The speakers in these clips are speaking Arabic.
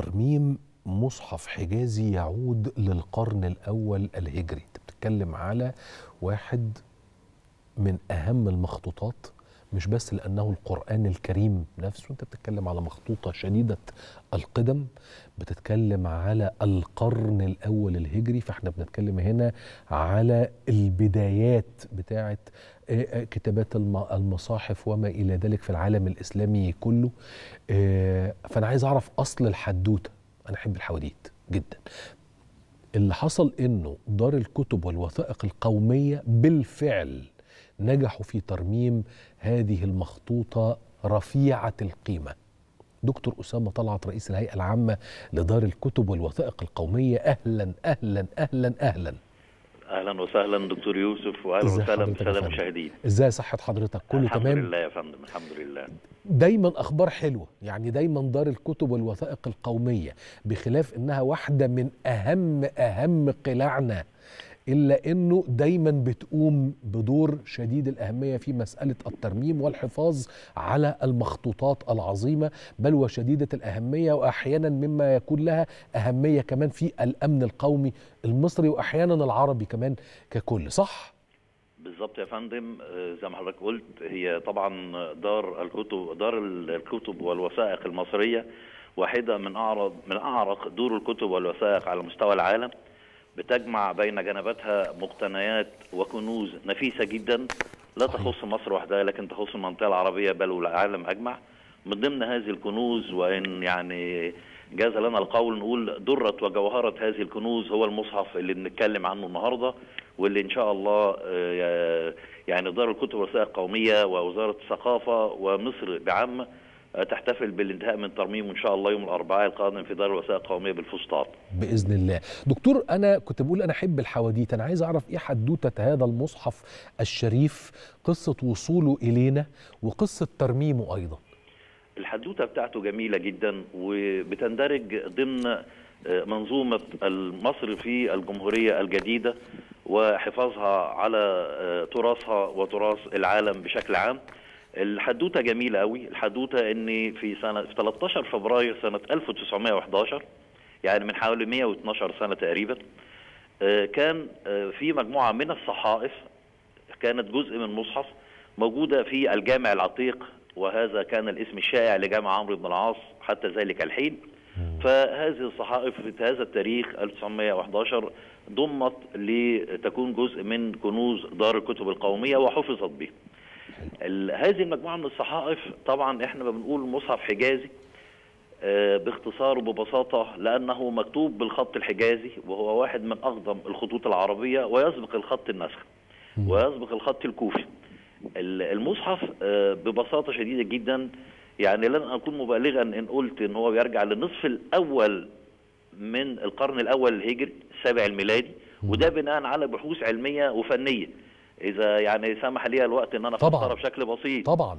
ترميم مصحف حجازي يعود للقرن الأول الهجري. أنت بتتكلم على واحد من أهم المخطوطات مش بس لأنه القرآن الكريم نفسه أنت بتتكلم على مخطوطة شديدة القدم بتتكلم على القرن الأول الهجري. فإحنا بنتكلم هنا على البدايات بتاعة كتابات الم- المصاحف وما إلى ذلك في العالم الإسلامي كله آه، فأنا عايز أعرف أصل الحدوتة أنا أحب الحواديت جدا اللي حصل إنه دار الكتب والوثائق القومية بالفعل نجحوا في ترميم هذه المخطوطة رفيعة القيمة. دكتور أسامة طلعت رئيس الهيئة العامة لدار الكتب والوثائق القومية أهلا أهلا أهلا أهلا. أهلا وسهلا دكتور يوسف واهلا وسهلا بالساده؟ المشاهدين إزاي صحة حضرتك؟ كله الحمد تمام؟ لله يا فندم الحمد لله دايما أخبار حلوة يعني دايما دار الكتب والوثائق القومية بخلاف إنها واحدة من أهم أهم قلاعنا إلا إنه دايما بتقوم بدور شديد الأهمية في مسألة الترميم والحفاظ على المخطوطات العظيمة بل وشديدة الأهمية واحيانا مما يكون لها أهمية كمان في الأمن القومي المصري واحيانا العربي كمان ككل صح؟ بالظبط يا فندم. آه، زي ما حضرتك قلت هي طبعا دار الكتب دار الكتب والوثائق المصرية واحدة من اعرض من أعرق دور الكتب والوثائق على مستوى العالم. بتجمع بين جنباتها مقتنيات وكنوز نفيسة جدا. لا تخص مصر وحدها لكن تخص المنطقة العربية بل والعالم أجمع. من ضمن هذه الكنوز وإن يعني جاز لنا القول نقول درة وجوهرة هذه الكنوز هو المصحف اللي بنتكلم عنه النهارده واللي إن شاء الله آه، يعني دار الكتب والوثائق القومية ووزارة الثقافة ومصر بعامه تحتفل بالانتهاء من ترميمه إن شاء الله يوم الأربعاء القادم في دار الوثائق القوميه بالفسطاط. بإذن الله دكتور أنا كنت بقول أنا أحب الحواديت أنا عايز أعرف إيه حدوتة هذا المصحف الشريف قصة وصوله إلينا وقصة ترميمه أيضا الحدوتة بتاعته جميلة جدا وبتندرج ضمن آه، منظومة مصر في الجمهورية الجديدة وحفاظها على آه، تراثها وتراث العالم بشكل عام. الحدوتة جميلة قوي، الحدوتة إن في سنة في 13 فبراير سنة 1911 يعني من حوالي 112 سنة تقريبا آه، كان آه، في مجموعة من الصحائف كانت جزء من مصحف موجودة في الجامع العتيق وهذا كان الاسم الشائع لجامع عمرو بن العاص حتى ذلك الحين. فهذه الصحائف في هذا التاريخ 1911 ضمت لتكون جزء من كنوز دار الكتب القومية وحفظت به. هذه المجموعة من الصحائف طبعا إحنا ما بنقول مصحف حجازي آه، باختصار وببساطة لأنه مكتوب بالخط الحجازي وهو واحد من اقدم الخطوط العربية ويسبق الخط النسخ ويسبق الخط الكوفي. ال- المصحف آه، ببساطة شديدة جدا يعني لن أكون مبالغا إن قلت إن هو بيرجع للنصف الأول من القرن الأول الهجري السابع الميلادي وده بناء على بحوث علمية وفنية. إذا يعني سمح لي الوقت إن أنا. افسرها بشكل بسيط. طبعا.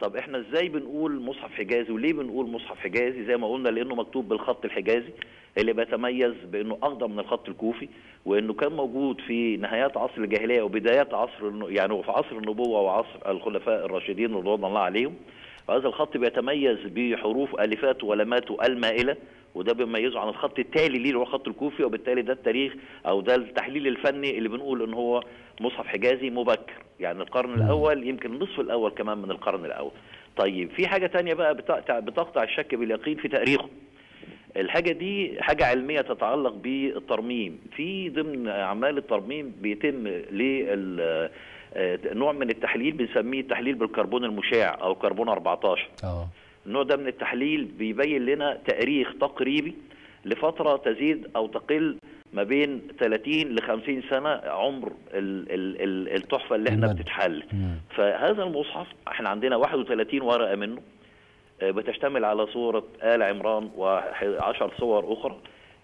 طب إحنا إزاي بنقول مصحف حجازي وليه بنقول مصحف حجازي؟ زي ما قلنا لأنه مكتوب بالخط الحجازي اللي بيتميز بأنه أقدم من الخط الكوفي وأنه كان موجود في نهايات عصر الجاهلية وبدايات عصر يعني في عصر النبوة وعصر الخلفاء الراشدين رضوان الله عليهم. وهذا الخط بيتميز بحروف ألفات ولماته المائلة وده بيميزه عن الخط التالي ليه اللي هو الخط الكوفي وبالتالي ده التاريخ أو ده التحليل الفني اللي بنقول إن هو مصحف حجازي مبكر. يعني القرن الأول يمكن النصف الأول كمان من القرن الأول. طيب في حاجة تانية بقى بتقطع, الشك باليقين في تاريخه. الحاجة دي حاجة علمية تتعلق بالترميم. في ضمن أعمال الترميم بيتم لل آه، نوع من التحليل بنسميه التحليل بالكربون المشع أو كربون 14 آه. النوع ده من التحليل بيبين لنا تاريخ تقريبي لفترة تزيد أو تقل ما بين 30 ل 50 سنة عمر ال- ال- ال- التحفة اللي إحنا مم. فهذا المصحف إحنا عندنا 31 ورقة منه آه، بتشتمل على صورة آل عمران وعشر صور أخرى.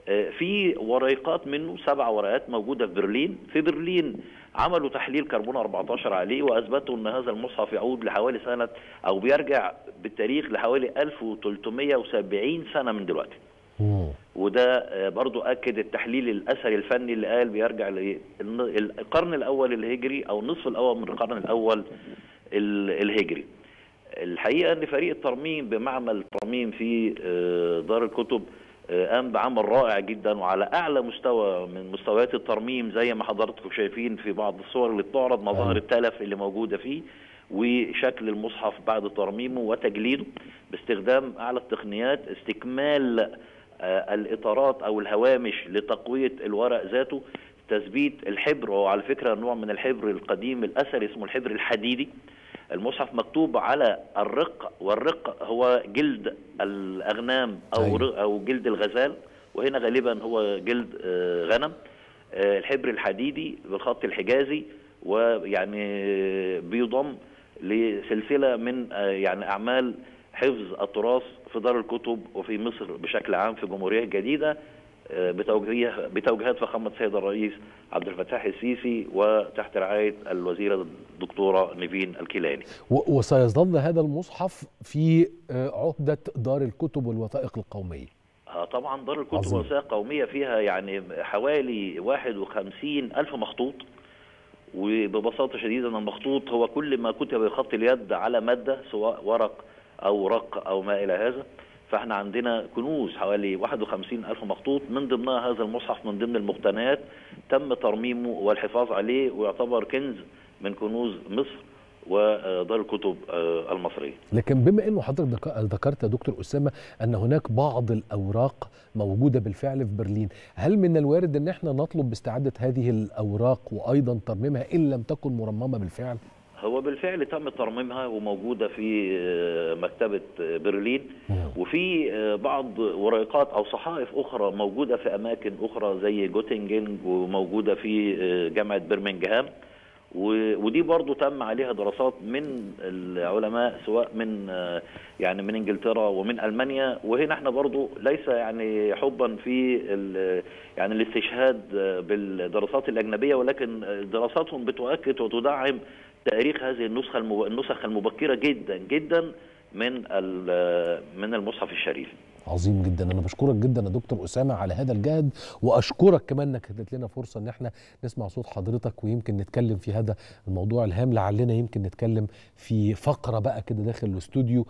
آه، في ورقات منه سبع ورقات موجودة في برلين. في برلين عملوا تحليل كربون 14 عليه وأثبتوا أن هذا المصحف يعود لحوالي سنة أو بيرجع بالتاريخ لحوالي 1370 سنة من دلوقتي. وده آه، برضو أكد التحليل الأثري الفني اللي قال بيرجع للقرن الأول الهجري أو النصف الأول من القرن الأول ال- الهجري الحقيقة إن فريق الترميم بمعمل ترميم في آه، دار الكتب قام بعمل رائع جدا وعلى أعلى مستوى من مستويات الترميم زي ما حضراتكم شايفين في بعض الصور اللي بتعرض مظاهر التلف اللي موجودة فيه وشكل المصحف بعد ترميمه وتجليده باستخدام أعلى التقنيات استكمال الإطارات أو الهوامش لتقوية الورق ذاته تثبيت الحبر وهو على فكرة نوع من الحبر القديم الأثري اسمه الحبر الحديدي. المصحف مكتوب على الرق والرق هو جلد الأغنام أو أيوة. أو جلد الغزال وهنا غالبا هو جلد غنم الحبر الحديدي بالخط الحجازي ويعني بيضم لسلسلة من يعني أعمال حفظ التراث في دار الكتب وفي مصر بشكل عام في الجمهوريه الجديده بتوجيه بتوجيهات فخامة السيد الرئيس عبد الفتاح السيسي وتحت رعاية الوزيره الدكتورة نيفين الكيلاني. وسيظل هذا المصحف في عهده دار الكتب والوثائق القومية. طبعا دار الكتب والوثائق القومية فيها يعني حوالي 51 ألف مخطوط وببساطة شديدة إن المخطوط هو كل ما كتب بخط اليد على مادة سواء ورق أو رق أو ما إلى هذا فاحنا عندنا كنوز حوالي 51 ألف مخطوط من ضمنها هذا المصحف من ضمن المقتنيات تم ترميمه والحفاظ عليه ويعتبر كنز من كنوز مصر ودار الكتب المصرية لكن بما أنه حضرتك ذكرت يا دكتور أسامة أن هناك بعض الأوراق موجودة بالفعل في برلين هل من الوارد أن إحنا نطلب باستعادة هذه الأوراق وأيضا ترميمها إن لم تكن مرممة بالفعل؟ هو بالفعل تم ترميمها وموجودة في مكتبة برلين. وفي بعض ورقات أو صحائف أخرى موجودة في أماكن أخرى زي جوتنجن وموجودة في جامعة برمنجهام ودي برضو تم عليها دراسات من العلماء سواء من يعني من إنجلترا ومن ألمانيا. وهنا إحنا برضو ليس يعني حبا في يعني الاستشهاد بالدراسات الأجنبية ولكن دراساتهم بتؤكد وتدعم تاريخ هذه النسخة النسخ المبكرة جدا جدا من من المصحف الشريف. عظيم جدا. أنا بشكرك جدا يا دكتور أسامة على هذا الجهد وأشكرك كمان إنك اديت لنا فرصة إن إحنا نسمع صوت حضرتك ويمكن نتكلم في هذا الموضوع الهام لعلنا يمكن نتكلم في فقرة بقى كده داخل الاستوديو.